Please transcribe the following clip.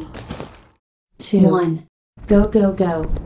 three, two, one. Go, go, go.